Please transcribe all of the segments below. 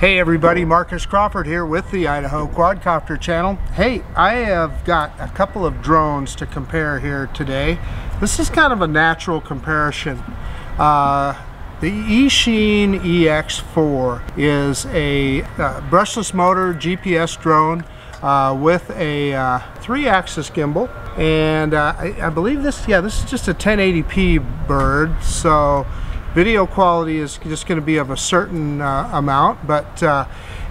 Hey everybody, Marcus Crawford here with the Idaho Quadcopter channel. Hey, I have got a couple of drones to compare here today. This is kind of a natural comparison. Uh, the Eachine EX4 is a uh, brushless motor GPS drone uh, with a uh, three-axis gimbal and uh, I, I, believe this yeah this is just a 1080p bird so Video quality is just going to be of a certain uh, amount, but uh,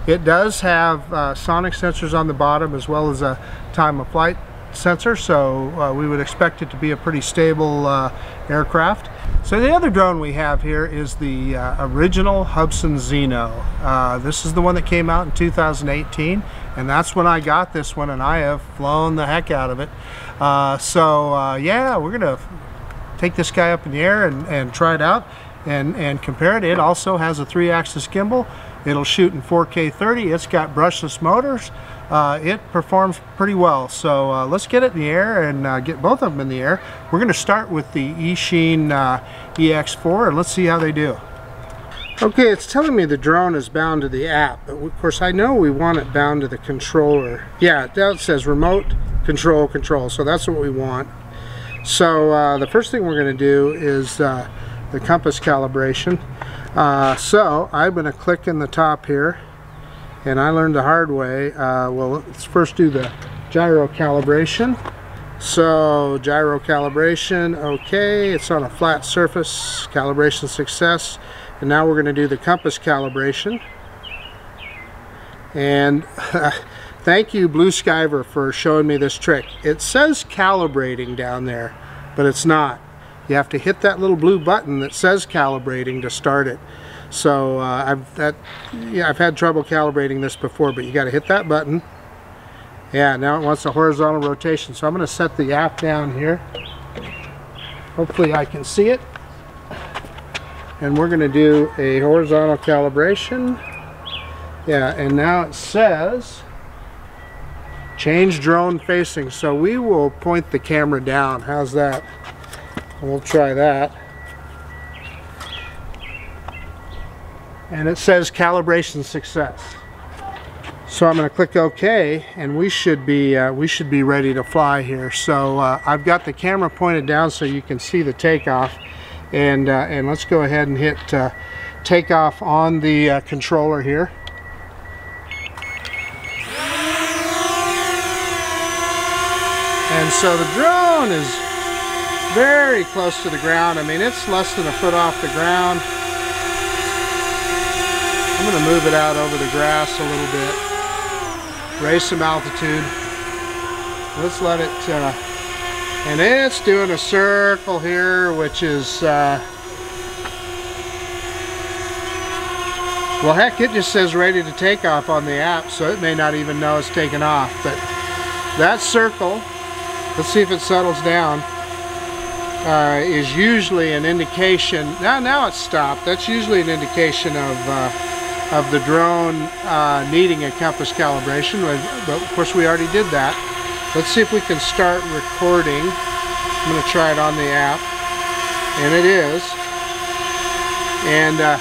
it does have uh, sonic sensors on the bottom as well as a time of flight sensor, so uh, we would expect it to be a pretty stable uh, aircraft. So the other drone we have here is the uh, original Hubsan Zino. this is the one that came out in 2018, and that's when I got this one, and I have flown the heck out of it. so yeah, we're going to take this guy up in the air and, and try it out and, and compare it. It also has a three-axis gimbal. It'll shoot in 4K 30. It's got brushless motors. Uh, it performs pretty well. So uh, let's get it in the air and uh, get both of them in the air. We're going to start with the Eachine uh, EX4 and let's see how they do. Okay, it's telling me the drone is bound to the app, but of course I know we want it bound to the controller. Yeah, it says remote control control, so that's what we want. So uh, the first thing we're going to do is uh, the compass calibration. Uh, so I'm going to click in the top here and I learned the hard way. Uh, well, let's first do the gyro calibration. So gyro calibration, okay, it's on a flat surface, calibration success. And now we're going to do the compass calibration. And thank you Blue Skyver for showing me this trick. It says calibrating down there, but it's not you have to hit that little blue button that says calibrating to start it. So uh, I've that yeah I've had trouble calibrating this before, but you got to hit that button. Yeah, now it wants a horizontal rotation. So I'm going to set the app down here. Hopefully I can see it. And we're going to do a horizontal calibration. Yeah, and now it says change drone facing. So we will point the camera down. How's that? We'll try that. And it says calibration success. So I'm going to click OK, and we should be uh, we should be ready to fly here. So uh, I've got the camera pointed down so you can see the takeoff, and uh, and let's go ahead and hit uh, takeoff on the uh, controller here. And so the drone is very close to the ground. I mean, it's less than a foot off the ground. I'm going to move it out over the grass a little bit. Raise some altitude. Let's let it, uh, and it's doing a circle here, which is, uh, well, heck, it just says ready to take off on the app, so it may not even know it's taken off. But that circle, let's see if it settles down uh, is usually an indication, now, now it's stopped, that's usually an indication of, uh, of the drone uh, needing a compass calibration, but of course we already did that. Let's see if we can start recording. I'm going to try it on the app, and it is. And uh,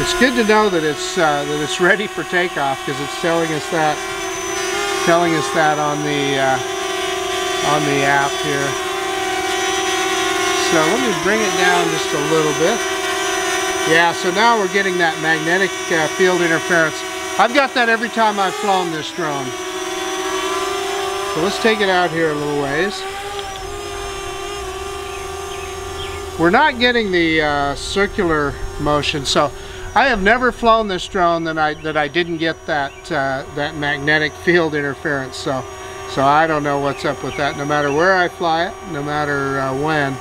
it's good to know that it's uh, that it's ready for takeoff because it's telling us that telling us that on the uh, on the app here. So let me bring it down just a little bit. Yeah, so now we're getting that magnetic uh, field interference. I've got that every time I've flown this drone. So let's take it out here a little ways. We're not getting the uh, circular motion, so I have never flown this drone that I that I didn't get that uh, that magnetic field interference. So so I don't know what's up with that. No matter where I fly it, no matter uh, when,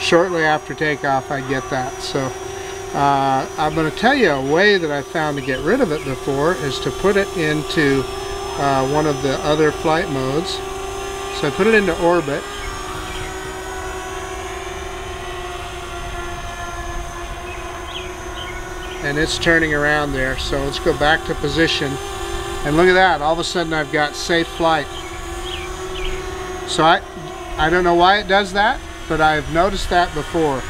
shortly after takeoff I get that. So uh, I'm going to tell you a way that I found to get rid of it before is to put it into uh, one of the other flight modes. So I put it into orbit. And it's turning around there. So let's go back to position. And look at that, all of a sudden I've got safe flight. So I, I don't know why it does that but I've noticed that before.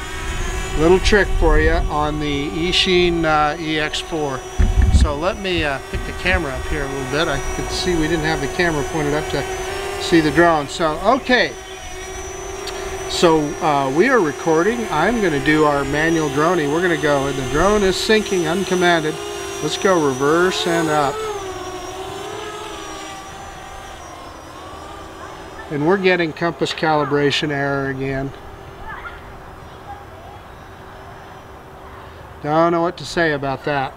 Little trick for you on the Eachine uh, EX4. So let me uh, pick the camera up here a little bit. I could see we didn't have the camera pointed up to see the drone. So, okay. So uh, we are recording. I'm going to do our manual droning. We're going to go, and the drone is sinking uncommanded. Let's go reverse and up. And we're getting compass calibration error again. Don't know what to say about that.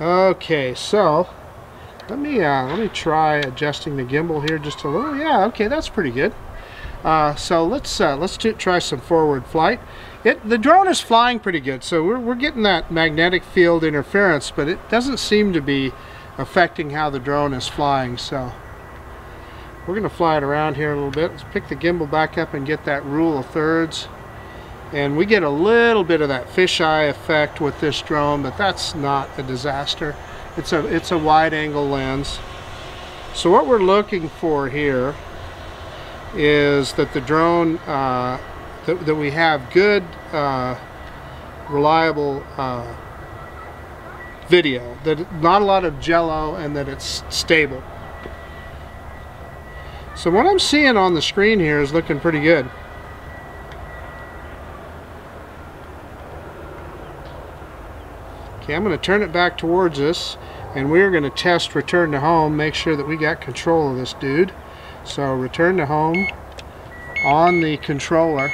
Okay, so let me uh, let me try adjusting the gimbal here just a little. Yeah, okay, that's pretty good. Uh, so let's uh, let's try some forward flight. It the drone is flying pretty good, so we're we're getting that magnetic field interference, but it doesn't seem to be affecting how the drone is flying. So we're going to fly it around here a little bit. Let's pick the gimbal back up and get that rule of thirds. And we get a little bit of that fisheye effect with this drone, but that's not a disaster. It's a, it's a wide angle lens. So what we're looking for here is that the drone, uh, that, that we have good, uh, reliable uh, video, that not a lot of jello and that it's stable. So what I'm seeing on the screen here is looking pretty good. Okay, I'm going to turn it back towards us and we're going to test return to home, make sure that we got control of this dude. So return to home on the controller.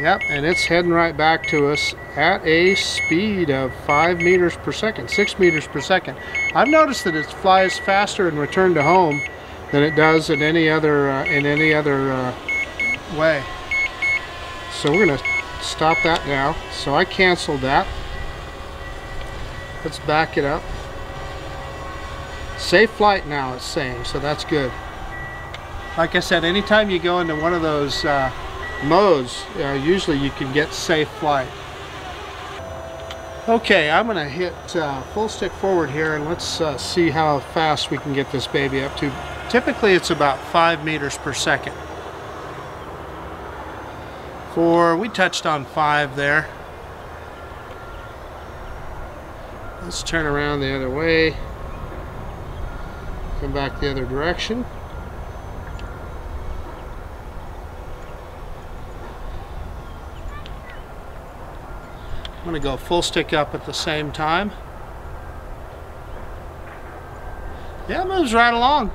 Yep, and it's heading right back to us at a speed of 5 meters per second, 6 meters per second. I've noticed that it flies faster in return to home than it does in any other uh, in any other uh, way. So we're to stop that now. So I canceled that. Let's back it up. Safe flight now it's saying, so that's good. Like I said, anytime you go into one of those uh, modes, usually you can get safe flight. Okay, I'm going to hit uh, full stick forward here and let's uh, see how fast we can get this baby up to. Typically it's about 5 meters per second. Four, we touched on 5 there. Let's turn around the other way. Come back the other direction. I'm going to go full stick up at the same time. Yeah, it moves right along.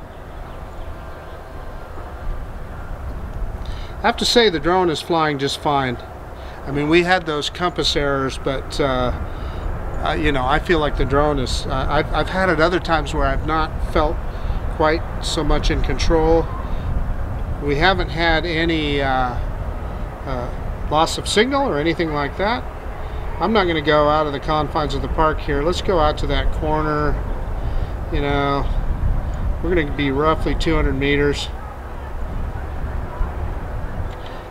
I have to say the drone is flying just fine. I mean, we had those compass errors, but uh, uh, you know, I feel like the drone is. Uh, I've, I've had it other times where I've not felt quite so much in control. We haven't had any uh, uh, loss of signal or anything like that. I'm not going to go out of the confines of the park here. Let's go out to that corner. You know, we're going to be roughly 200 meters.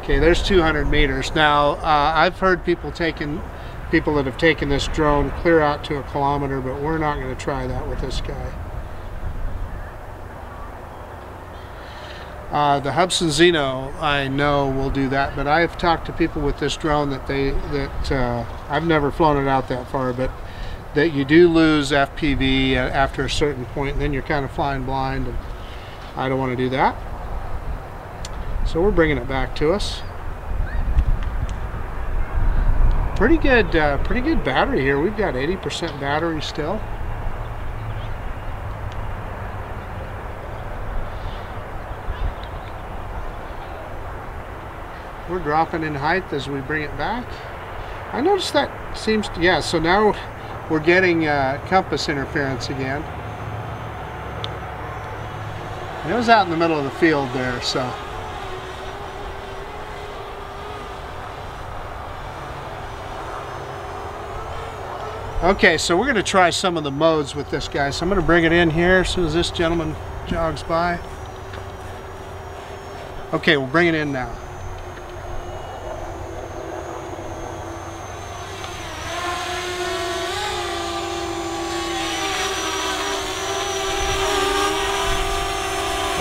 Okay, there's 200 meters. Now, uh, I've heard people taking people that have taken this drone clear out to a kilometer, but we're not going to try that with this guy. Uh, the Hubsan Zino, I know will do that, but I've talked to people with this drone that they that uh, I've never flown it out that far, but that you do lose FPV after a certain point, and then you're kind of flying blind, and I don't want to do that. So we're bringing it back to us. Pretty good, uh, pretty good battery here. We've got 80% battery still. Dropping in height as we bring it back. I noticed that seems, to, yeah, so now we're getting uh, compass interference again. it was out in the middle of the field there, so. Okay, so we're going to try some of the modes with this guy. So I'm going to bring it in here as soon as this gentleman jogs by. Okay, we'll bring it in now.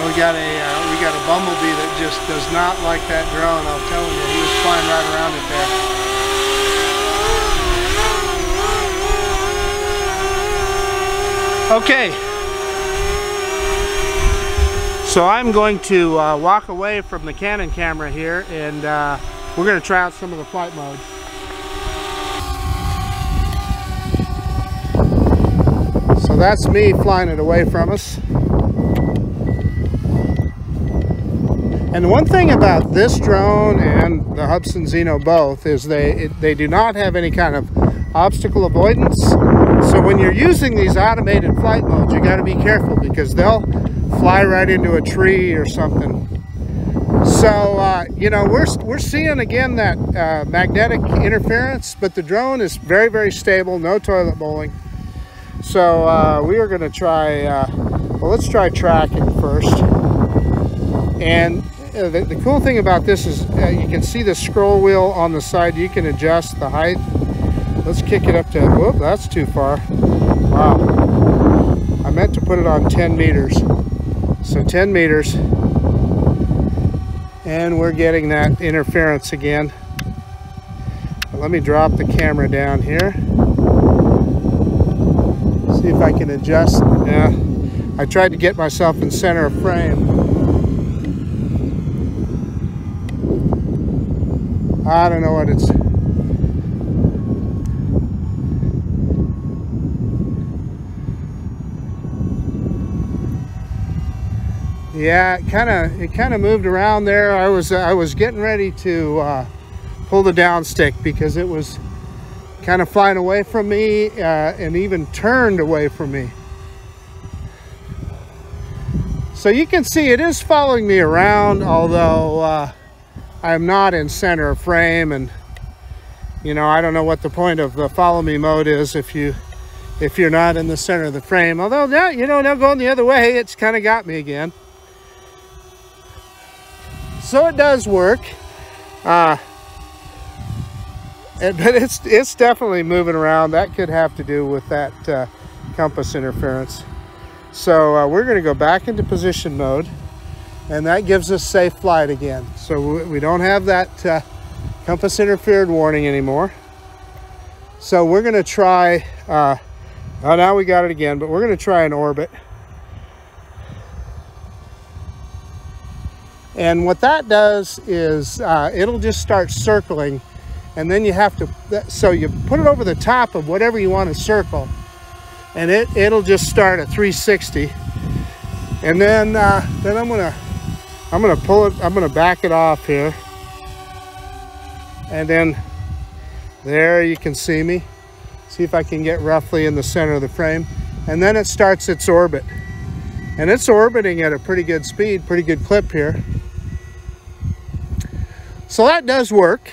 We got a uh, we got a bumblebee that just does not like that drone. I'm telling you, he was flying right around it there. Okay. So I'm going to uh, walk away from the Canon camera here and uh, we're going to try out some of the flight modes. So that's me flying it away from us. And one thing about this drone and the Hubsan Zino both is they it, they do not have any kind of obstacle avoidance. So when you're using these automated flight modes, you got to be careful because they'll fly right into a tree or something. So, uh, you know, we're, we're seeing again that uh, magnetic interference, but the drone is very, very stable, no toilet bowling. So uh, we are going to try, uh, well, let's try tracking first. And uh, the, the, cool thing about this is uh, you can see the scroll wheel on the side. You can adjust the height Let's kick it up to, whoop, that's too far. Wow. I meant to put it on 10 meters. So 10 meters. And we're getting that interference again. But let me drop the camera down here. See if I can adjust. Yeah, I tried to get myself in center of frame. I don't know what it's. Yeah it kind of it kind of moved around there. I was uh, i was getting ready to uh, pull the down stick because it was kind of flying away from me uh, and even turned away from me. So you can see it is following me around although uh, i'm not in center of frame and you know i don't know what the point of the follow me mode is if you if you're not in the center of the frame although now you know now going the other way it's kind of got me again so it does work. Uh, and, but it's it's definitely moving around. That could have to do with that uh, compass interference. So uh, we're going to go back into position mode, and that gives us safe flight again. So we don't have that uh, compass interfered warning anymore. So we're going to try. Uh, oh, now we got it again, but we're going to try an orbit. And what that does is uh, it'll just start circling and then you have to, so you put it over the top of whatever you want to circle and it, it'll just start at 360. And then, uh, then I'm gonna, I'm gonna pull it, I'm gonna back it off here. And then there you can see me. See if I can get roughly in the center of the frame. And then it starts its orbit. And it's orbiting at a pretty good speed, pretty good clip here. So that does work.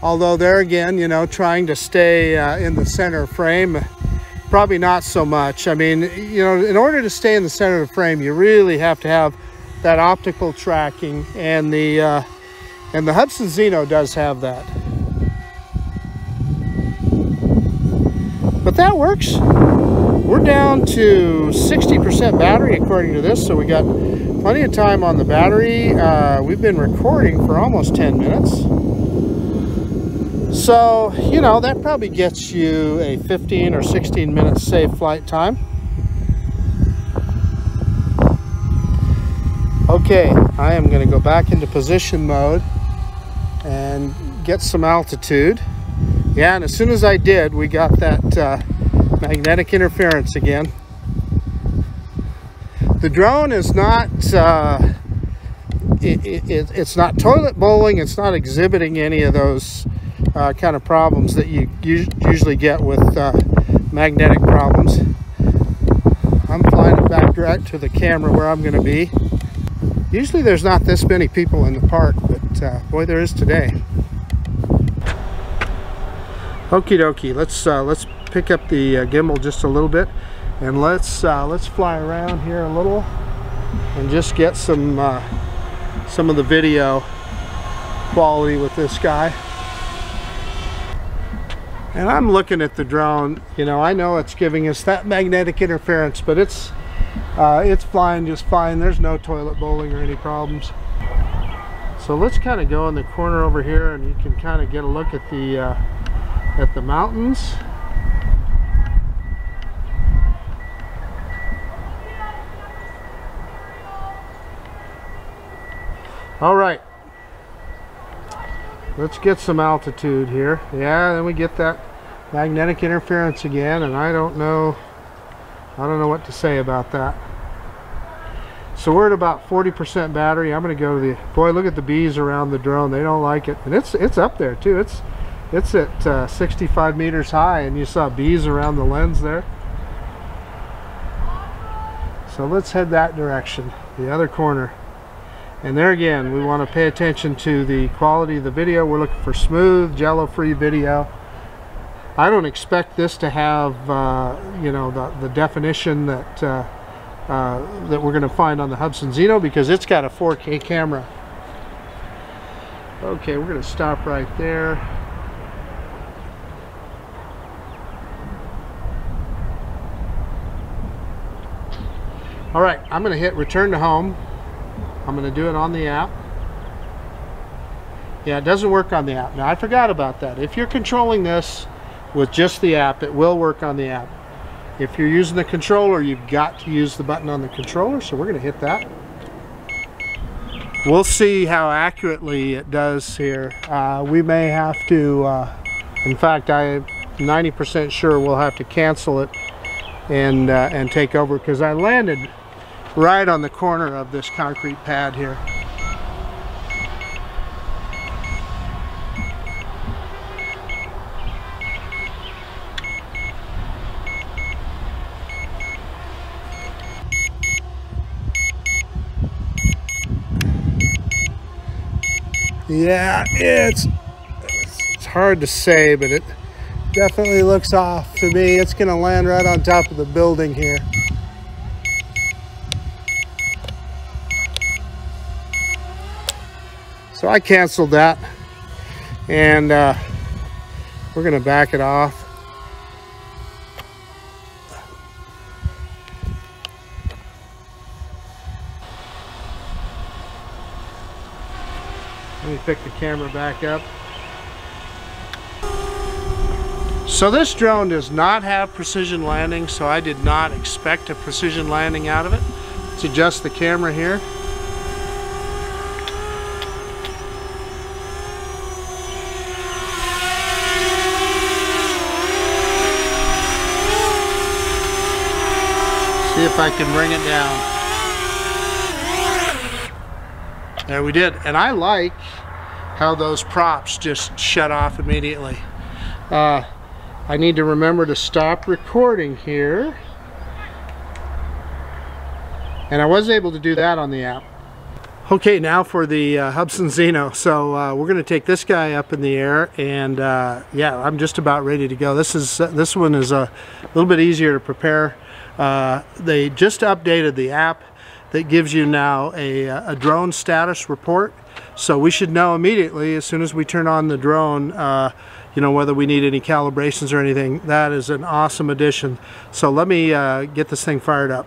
Although there again, you know, trying to stay uh, in the center frame, probably not so much. I mean, you know, in order to stay in the center of the frame, you really have to have that optical tracking and the uh, and the Hubsan Zino does have that. But that works. We're down to 60% battery according to this, so we got plenty of time on the battery. Uh, we've been recording for almost 10 minutes. So, you know, that probably gets you a 15 or 16 minute safe flight time. Okay, I am going to go back into position mode and get some altitude. Yeah, and as soon as I did, we got that uh, magnetic interference again. The drone is not, uh, it, it, it's not toilet bowling, it's not exhibiting any of those uh, kind of problems that you usually get with uh, magnetic problems. I'm flying it back direct to the camera where I'm going to be. Usually there's not this many people in the park, but uh, boy, there is today. Okie dokie, let's, uh, let's pick up the uh, gimbal just a little bit and let's uh, let's fly around here a little and just get some some of the video quality with this guy and I'm looking at the drone you know I know it's giving us that magnetic interference but it's uh, it's flying just fine. There's no toilet bowling or any problems. So let's kind of go in the corner over here and you can kind of get a look at the uh, at the mountains. All right, let's get some altitude here. Yeah, then we get that magnetic interference again, and I don't know, I don't know what to say about that. So we're at about 40% battery. I'm going to go to the, boy, look at the bees around the drone. They don't like it. And it's it's up there too. It's it's at uh, 65 meters high and you saw bees around the lens there. So let's head that direction, the other corner. And there again, we want to pay attention to the quality of the video. We're looking for smooth, jello-free video. I don't expect this to have, uh, you know, the, the definition that uh, uh, that we're going to find on the Hubsan Zino because it's got a 4K camera. Okay, we're going to stop right there. All right, I'm going to hit return to home. I'm going to do it on the app. Yeah, it doesn't work on the app. Now, I forgot about that. If you're controlling this with just the app, it will work on the app. If you're using the controller, you've got to use the button on the controller, so we're going to hit that. We'll see how accurately it does here. Uh, we may have to, uh, in fact, I'm 90% sure we'll have to cancel it and, uh, and take over because I landed right on the corner of this concrete pad here. Yeah, it's it's hard to say, but it definitely looks off to me. It's going to land right on top of the building here. So I canceled that and uh, we're going to back it off. Let me pick the camera back up. So this drone does not have precision landing, so I did not expect a precision landing out of it. Let's adjust the camera here. See if I can bring it down. There we did. And I like how those props just shut off immediately. Uh, I need to remember to stop recording here. And I was able to do that on the app. Okay, now for the uh, Hubsan Zino. So uh, we're going to take this guy up in the air, and uh, yeah, I'm just about ready to go. This is this one is a little bit easier to prepare. Uh, they just updated the app that gives you now a, a, drone status report. So we should know immediately as soon as we turn on the drone, uh, you know, whether we need any calibrations or anything. That is an awesome addition. So let me uh, get this thing fired up.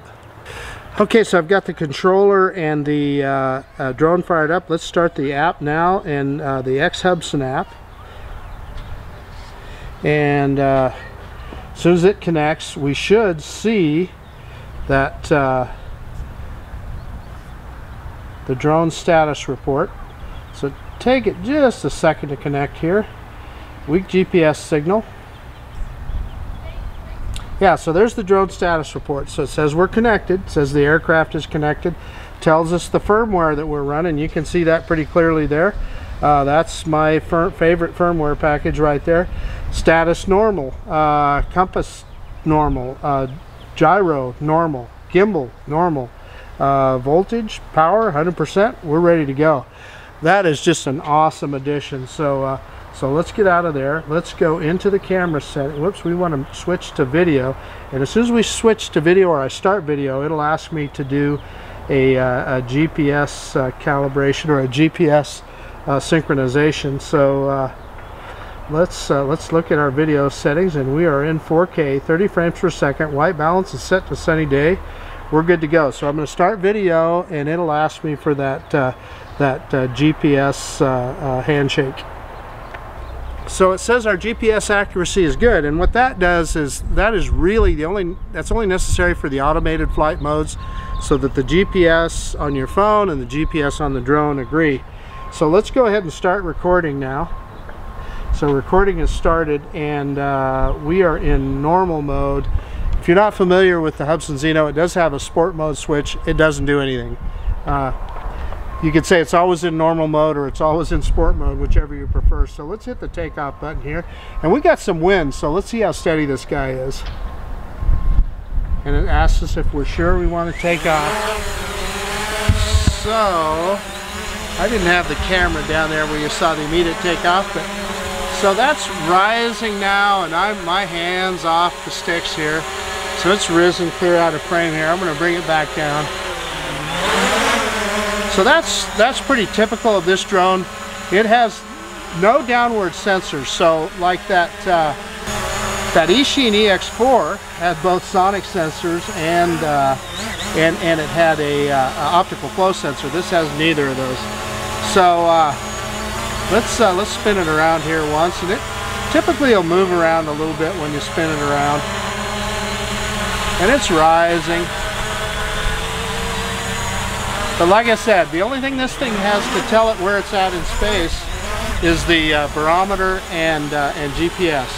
Okay, so I've got the controller and the uh, uh, drone fired up. Let's start the app now and uh, the X Hubsan app. And as soon as it connects, we should see that uh, the drone status report. So take it just a second to connect here. Weak GPS signal. Yeah, so there's the drone status report. So it says we're connected, it says the aircraft is connected, tells us the firmware that we're running. You can see that pretty clearly there. Uh, that's my fir favorite firmware package right there. Status normal, uh, compass normal, uh, gyro normal, gimbal normal, uh, voltage, power 100%. We're ready to go. That is just an awesome addition. So, uh, so let's get out of there. Let's go into the camera set. Whoops, we want to switch to video. And as soon as we switch to video or I start video, it'll ask me to do a, uh, a GPS uh, calibration or a GPS synchronization. So let's uh, let's look at our video settings, and we are in 4K, 30 frames per second. White balance is set to sunny day. we're good to go. So I'm going to start video and it'll ask me for that, uh, that uh, GPS uh, uh, handshake. So it says our GPS accuracy is good and what that does is that is really the only that's only necessary for the automated flight modes so that the GPS on your phone and the GPS on the drone agree. So let's go ahead and start recording now. So recording has started and uh, we are in normal mode. If you're not familiar with the Hubsan Zino, it does have a sport mode switch. It doesn't do anything. Uh, you could say it's always in normal mode or it's always in sport mode, whichever you prefer. So let's hit the takeoff button here. And we got some wind, so let's see how steady this guy is. And it asks us if we're sure we want to take off. So, I didn't have the camera down there where you saw the immediate takeoff, but so that's rising now and I'm my hands off the sticks here. So it's risen clear out of frame here. I'm going to bring it back down. So that's that's pretty typical of this drone. It has no downward sensors. So like that uh, that Eachine EX4 had both sonic sensors and uh, and and it had a, uh, optical flow sensor. This has neither of those. So uh, let's uh, let's spin it around here once, and it typically will move around a little bit when you spin it around, and it's rising. But like I said, the only thing this thing has to tell it where it's at in space is the uh, barometer and, uh, and GPS.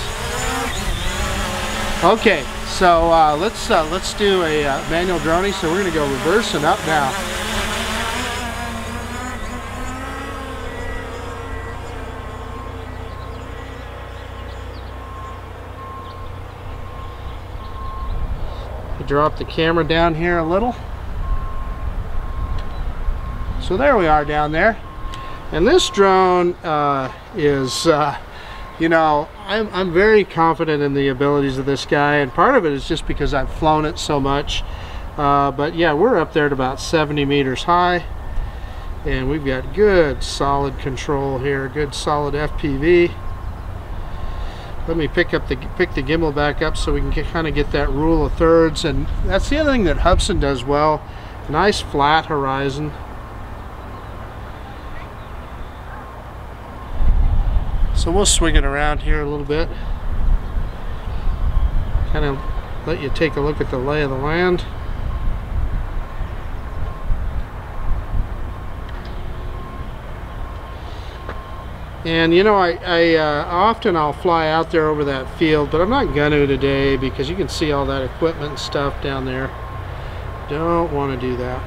Okay, so uh, let's uh, let's do a uh, manual droning. So we're going to go reverse and up now. Drop the camera down here a little. So there we are down there. And this drone uh, is, uh, you know, I'm, I'm very confident in the abilities of this guy. And part of it is just because I've flown it so much. Uh, but yeah, we're up there at about 70 meters high. And we've got good solid control here, good solid FPV. Let me pick up the pick the gimbal back up so we can kind of get that rule of thirds. And that's the other thing that Hubsan does well. Nice flat horizon. So we'll swing it around here a little bit. Kind of let you take a look at the lay of the land. And you know, I, I uh, often I'll fly out there over that field, but I'm not going to today because you can see all that equipment and stuff down there. Don't want to do that.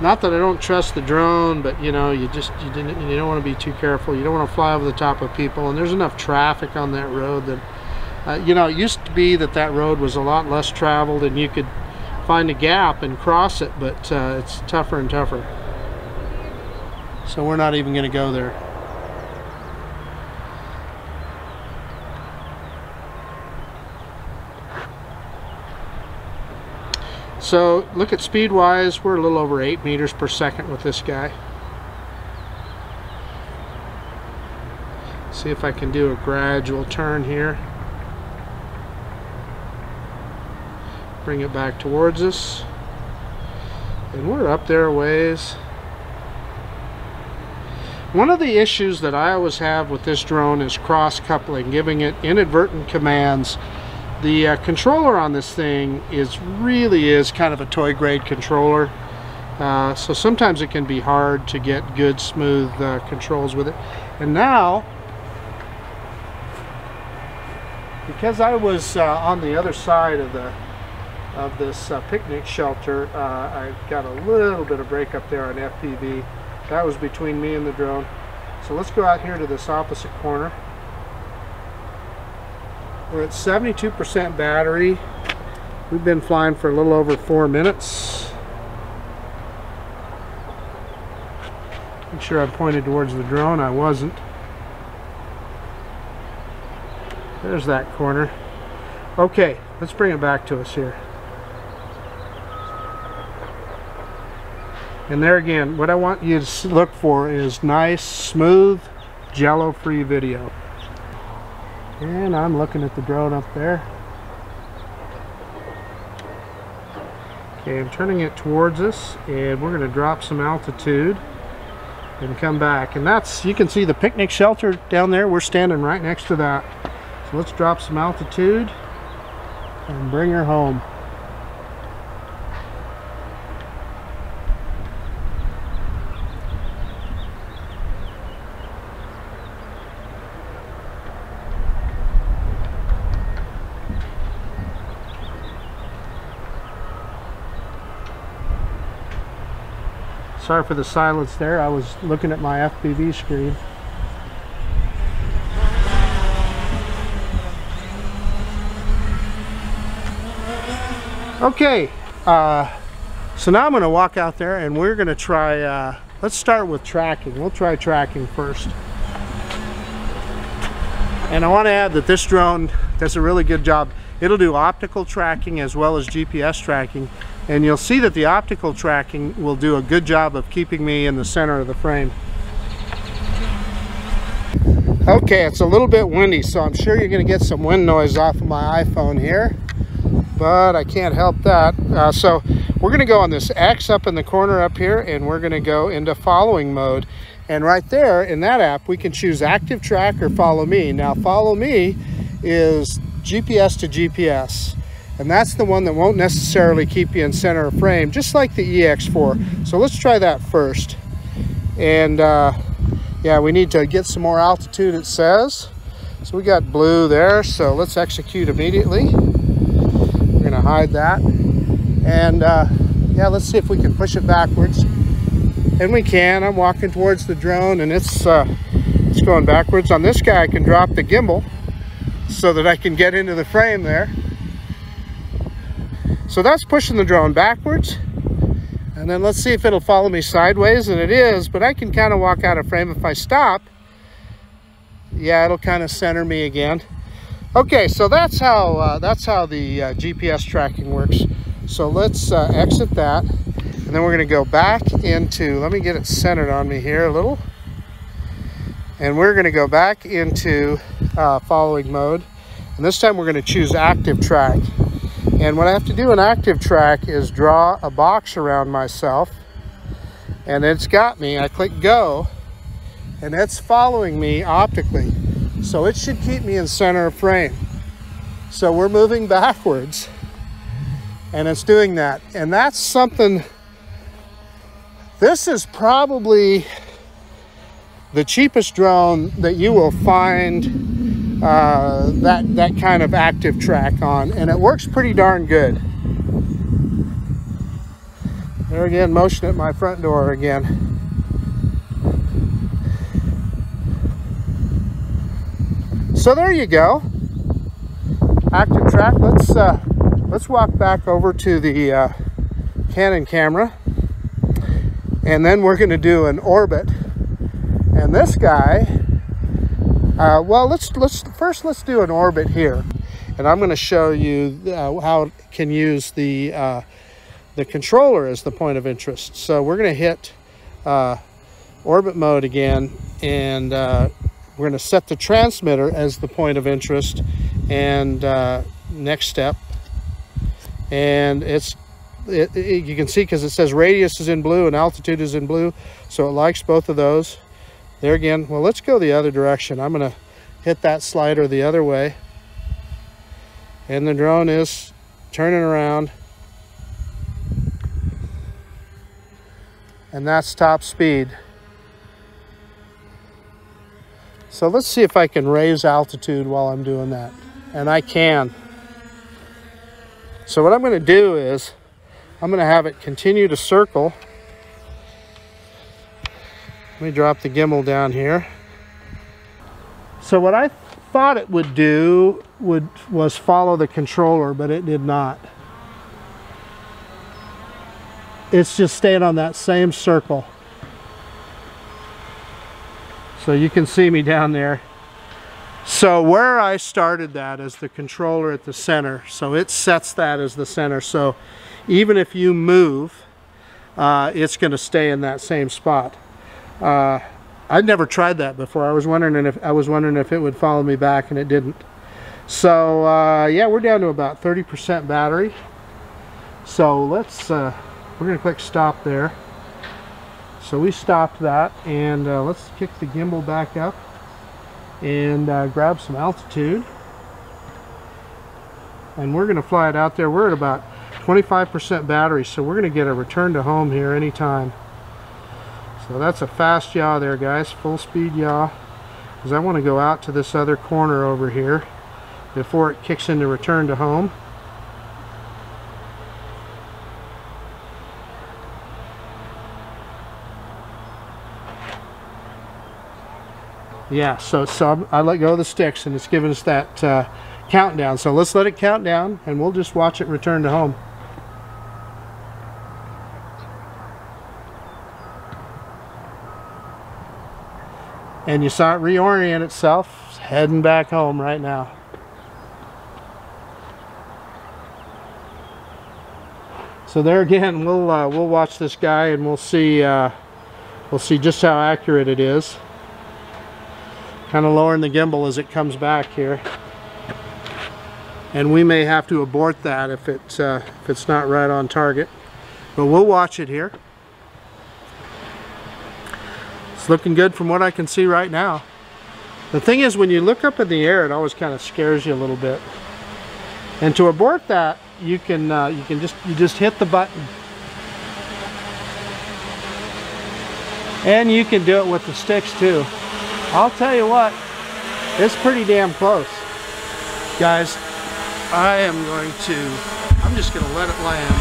Not that I don't trust the drone, but you know, you just you didn't you don't want to be too careful. You don't want to fly over the top of people, and there's enough traffic on that road that uh, you know it used to be that that road was a lot less traveled, and you could find a gap and cross it, but uh, it's tougher and tougher. So we're not even going to go there. So look at speed wise, we're a little over 8 meters per second with this guy. See if I can do a gradual turn here. Bring it back towards us. And we're up there a ways. One of the issues that I always have with this drone is cross coupling, giving it inadvertent commands the uh, controller on this thing is really is kind of a toy grade controller. Uh, so sometimes it can be hard to get good smooth uh, controls with it. And now, because I was uh, on the other side of the of this uh, picnic shelter, uh, I got a little bit of break up there on FPV. That was between me and the drone. So let's go out here to this opposite corner. We're at 72% battery. We've been flying for a little over four minutes. Make sure I pointed towards the drone. I wasn't. There's that corner. Okay, let's bring it back to us here. And there again, what I want you to look for is nice, smooth, jello-free video. And I'm looking at the drone up there. Okay, I'm turning it towards us and we're going to drop some altitude and come back. And that's, you can see the picnic shelter down there. We're standing right next to that. So let's drop some altitude and bring her home. Sorry for the silence there. I was looking at my FPV screen. Okay, uh, so now I'm going to walk out there and we're going to try, uh, let's start with tracking. We'll try tracking first. And I want to add that this drone does a really good job. It'll do optical tracking as well as GPS tracking and you'll see that the optical tracking will do a good job of keeping me in the center of the frame. Okay, it's a little bit windy, so I'm sure you're going to get some wind noise off of my iPhone here, but I can't help that. Uh, so we're going to go on this X up in the corner up here, and we're going to go into following mode. And right there in that app, we can choose active track or follow me. Now, follow me is GPS to GPS and that's the one that won't necessarily keep you in center of frame just like the EX4 so let's try that first. And uh, yeah we need to get some more altitude it says. So we got blue there so let's execute immediately. We're gonna hide that. And uh, yeah let's see if we can push it backwards. And we can. I'm walking towards the drone and it's uh, it's going backwards. On this guy I can drop the gimbal so that I can get into the frame there so that's pushing the drone backwards. And then let's see if it'll follow me sideways, and it is, but I can kind of walk out of frame if I stop. Yeah, it'll kind of center me again. Okay, so that's how uh, that's how the uh, GPS tracking works. So let's uh, exit that, and then we're gonna go back into, let me get it centered on me here a little. And we're gonna go back into uh, following mode. And this time we're gonna choose active track. And what I have to do in active track is draw a box around myself and it's got me. I click go and it's following me optically. So it should keep me in center of frame. So we're moving backwards and it's doing that. And that's something, this is probably the cheapest drone that you will find uh, that, that kind of active track on and it works pretty darn good. There again, motion at my front door again. So there you go. Active track. Let's uh, let's walk back over to the uh, Canon camera, and then we're going to do an orbit. And this guy uh, well, let's let's first let's do an orbit here, and I'm going to show you uh, how it can use the uh, the controller as the point of interest. So we're going to hit uh, orbit mode again, and uh, we're going to set the transmitter as the point of interest. And uh, next step, and it's it, it, you can see because it says radius is in blue and altitude is in blue, so it likes both of those there again. Well let's go the other direction. I'm gonna hit that slider the other way. And the drone is turning around. And that's top speed. So let's see if I can raise altitude while I'm doing that. And I can. So what I'm going to do is I'm going to have it continue to circle let me drop the gimbal down here. So what I thought it would do would was follow the controller, but it did not. It's just staying on that same circle. So you can see me down there. So where I started that is the controller at the center. So it sets that as the center. So even if you move, uh, it's going to stay in that same spot. Uh, I'd never tried that before. I was wondering if I was wondering if it would follow me back, and it didn't. So uh, yeah, we're down to about 30% battery. So let's, uh, we're to click stop there. So we stopped that and uh, let's kick the gimbal back up and uh, grab some altitude. And we're to fly it out there. We're at about 25% battery, so we're to get a return to home here anytime. So that's a fast yaw there, guys. Full speed yaw. Because I want to go out to this other corner over here before it kicks into return to home. Yeah, so, so I let go of the sticks and it's giving us that uh, countdown. So let's let it count down and we'll just watch it return to home. And you saw it reorient itself, heading back home right now. So there again, we'll uh, we'll watch this guy and we'll see uh, we'll see just how accurate it is. Kind of lowering the gimbal as it comes back here, and we may have to abort that if it's uh, if it's not right on target. But we'll watch it here. It's looking good from what I can see right now. The thing is, when you look up in the air, it always kind of scares you a little bit. And to abort that, you can uh, you can just you just hit the button. And you can do it with the sticks too. I'll tell you what it's pretty damn close. Guys I am going to I'm just gonna let it land.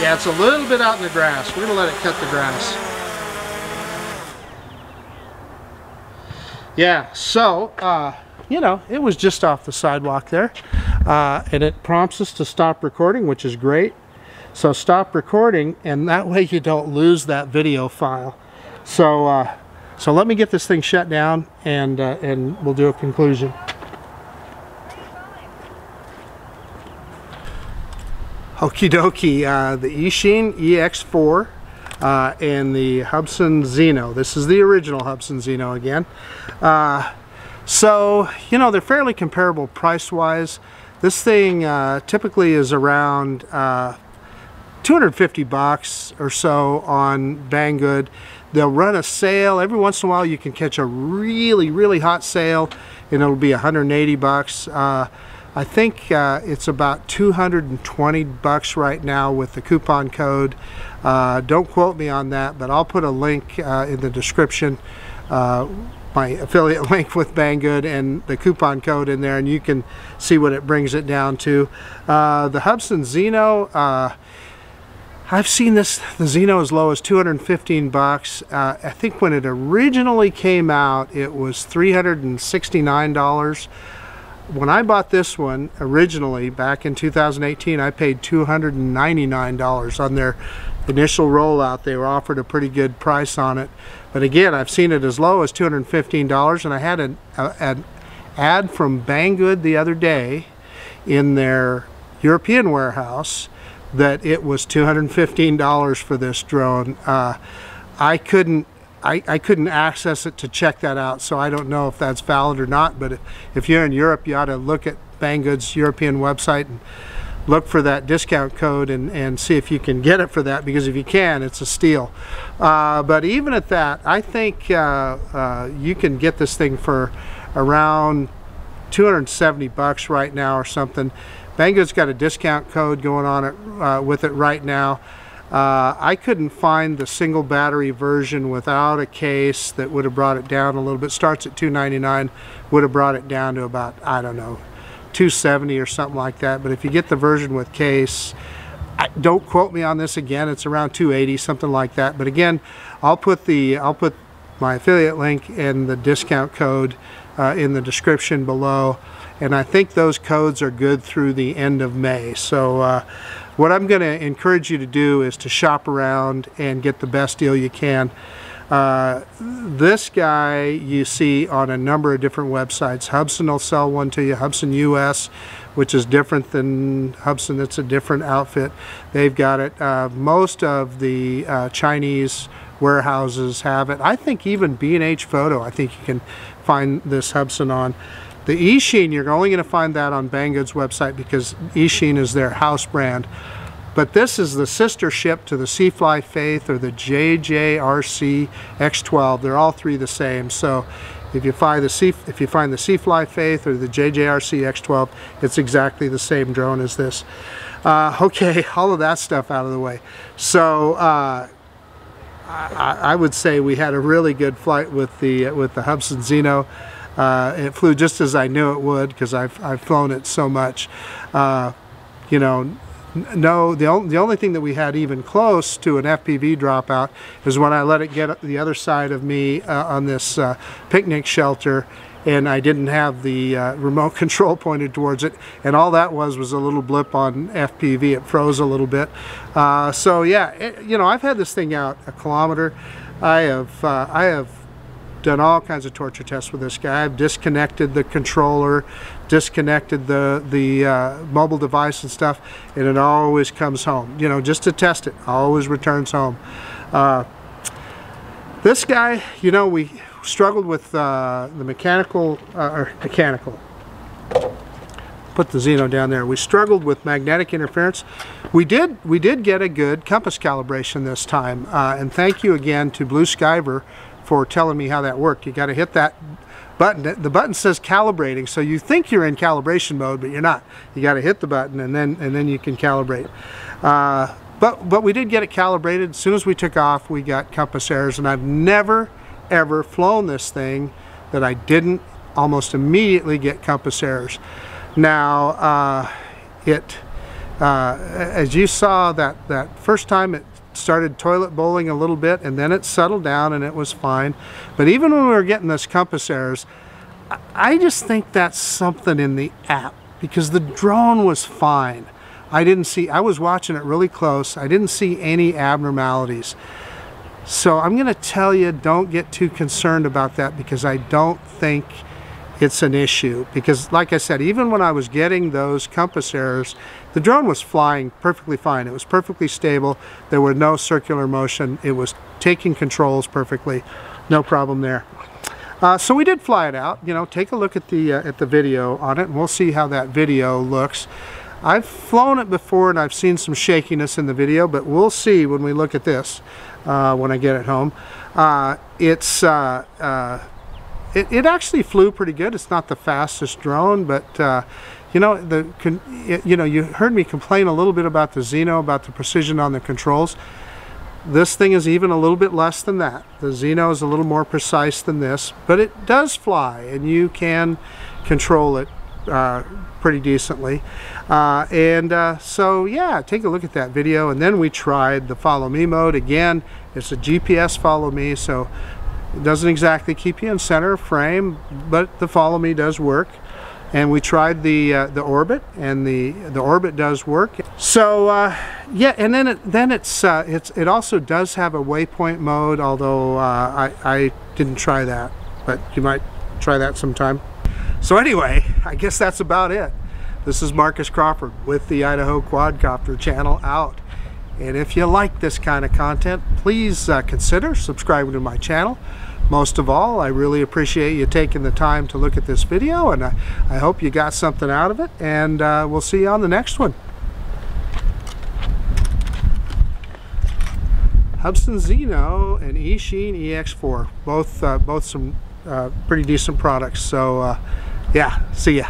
Yeah it's a little bit out in the grass. We're gonna let it cut the grass yeah so uh, you know it was just off the sidewalk there uh, and it prompts us to stop recording which is great so stop recording and that way you don't lose that video file so uh, so let me get this thing shut down and uh, and we'll do a conclusion Okie dokie, uh, the Eachine EX4 uh, and the Hubsan Zino. This is the original Hubsan Zino again. Uh, so, you know, they're fairly comparable price-wise. This thing uh, typically is around uh, 250 bucks or so on Banggood. They'll run a sale. Every once in a while you can catch a really, really hot sale and it'll be 180 bucks. Uh, I think uh, it's about 220 bucks right now with the coupon code. Uh, don't quote me on that, but I'll put a link uh, in the description uh, my affiliate link with Banggood and the coupon code in there and you can see what it brings it down to. Uh, the Hubsan Zino, uh, I've seen this, the Zino as low as 215 bucks. Uh, I think when it originally came out it was $369. When I bought this one originally back in 2018 I paid $299 on their initial rollout. They were offered a pretty good price on it. But again, I've seen it as low as $215 and I had an, a, an ad from Banggood the other day in their European warehouse that it was $215 for this drone. Uh, I couldn't I, I couldn't access it to check that out, so I don't know if that's valid or not. But if you're in Europe, you ought to look at Banggood's European website and look for that discount code and, and see if you can get it for that because if you can it's a steal. Uh, but even at that I think uh, uh, you can get this thing for around 270 bucks right now or something. Banggood's got a discount code going on it uh, with it right now. Uh, I couldn't find the single battery version without a case that would have brought it down a little bit. Starts at 299 would have brought it down to about I don't know 270 or something like that. But if you get the version with case, I, don't quote me on this again. It's around 280, something like that. But again, I'll put the I'll put my affiliate link and the discount code uh, in the description below. And I think those codes are good through the end of May. So uh, what I'm going to encourage you to do is to shop around and get the best deal you can. Uh, this guy you see on a number of different websites. Hubsan will sell one to you, Hubsan US, which is different than Hubsan. it's a different outfit. They've got it. Uh, most of the uh, Chinese warehouses have it. I think even B&H Photo, I think you can find this Hubsan on. The Eachine, you're only going to find that on Banggood's website because Eachine is their house brand. But this is the sister ship to the C-Fly Faith or the JJRC X12. They're all three the same. So if you find the if you find the C-Fly Faith or the JJRC X12, it's exactly the same drone as this. Uh, okay, all of that stuff out of the way. So uh, I, I, would say we had a really good flight with the with the Hubsan Zino. Uh, it flew just as I knew it would because I've, I've flown it so much. Uh, you know, no, the, only, the only thing that we had even close to an FPV dropout is when I let it get the other side of me uh, on this uh, picnic shelter and I didn't have the uh, remote control pointed towards it and all that was was a little blip on FPV it froze a little bit. Uh, so yeah it, you know I've had this thing out a kilometer. I have uh, I have done all kinds of torture tests with this guy. I've disconnected the controller, disconnected the the uh, mobile device and stuff, and it always comes home. You know, just to test it, always returns home. Uh, this guy, you know, we struggled with uh, the mechanical uh, or mechanical. Put the Zino down there. We struggled with magnetic interference. We did we did get a good compass calibration this time, uh, and thank you again to Blue Skyver for telling me how that worked. You got to hit that button. The button says calibrating, so you think you're in calibration mode, but you're not. You got to hit the button, and then and then you can calibrate. Uh, but but we did get it calibrated. As soon as we took off, we got compass errors, and I've never ever flown this thing that I didn't almost immediately get compass errors. Now uh, it. Uh, as you saw that that first time it started toilet bowling a little bit and then it settled down and it was fine. But even when we were getting those compass errors, I just think that's something in the app because the drone was fine. I didn't see, I was watching it really close. I didn't see any abnormalities. So I'm going to tell you, don't get too concerned about that because I don't think it's an issue. Because like I said, even when I was getting those compass errors, the drone was flying perfectly fine. It was perfectly stable. There were no circular motion. It was taking controls perfectly. No problem there. Uh, so we did fly it out. You know, take a look at the uh, at the video on it, and we'll see how that video looks. I've flown it before, and I've seen some shakiness in the video, but we'll see when we look at this uh, when I get it home. Uh, it's uh, uh, it, it, actually flew pretty good. It's not the fastest drone, but you know, the you know, you heard me complain a little bit about the Zino, about the precision on the controls. This thing is even a little bit less than that. The Zino is a little more precise than this, but it does fly, and you can control it uh, pretty decently. Uh, and uh, so, yeah, take a look at that video. And then we tried the follow me mode. Again, it's a GPS follow me, so it doesn't exactly keep you in center frame, but the follow me does work and we tried the uh, the orbit and the the orbit does work. So uh, yeah and then it then it's uh, it's it also does have a waypoint mode although uh, I, I didn't try that but you might try that sometime. So anyway I guess that's about it. This is Marcus Crawford with the Idaho Quadcopter channel out. And if you like this kind of content please uh, consider subscribing to my channel most of all, I really appreciate you taking the time to look at this video and I, I hope you got something out of it and uh, we'll see you on the next one. Hubsan Zino and Eachine EX4, both, uh, both some uh, pretty decent products. So uh, yeah, see ya.